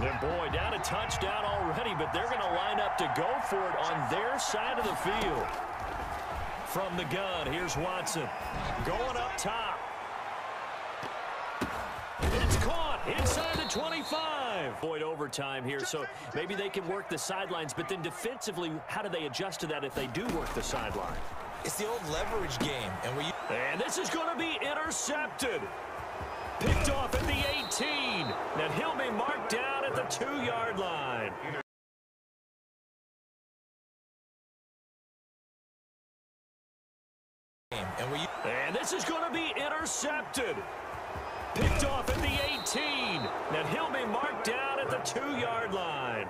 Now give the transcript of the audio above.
And boy, down a touchdown already, but they're going to line up to go for it on their side of the field. From the gun, here's Watson. Going up top. It's caught inside the 25. Void overtime here, so maybe they can work the sidelines, but then defensively, how do they adjust to that if they do work the sideline? It's the old leverage game. And, we and this is going to be intercepted. Picked off at 18. Now he'll be marked down at the two-yard line. And, we and this is going to be intercepted. Picked off at the 18. Now he'll be marked down at the two-yard line.